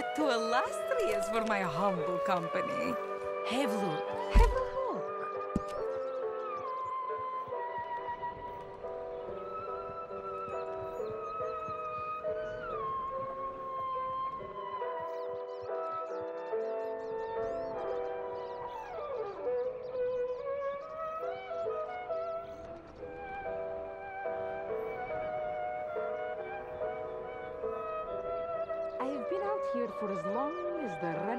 yet too illustrious for my humble company. Have look. I have been out here for as long as the.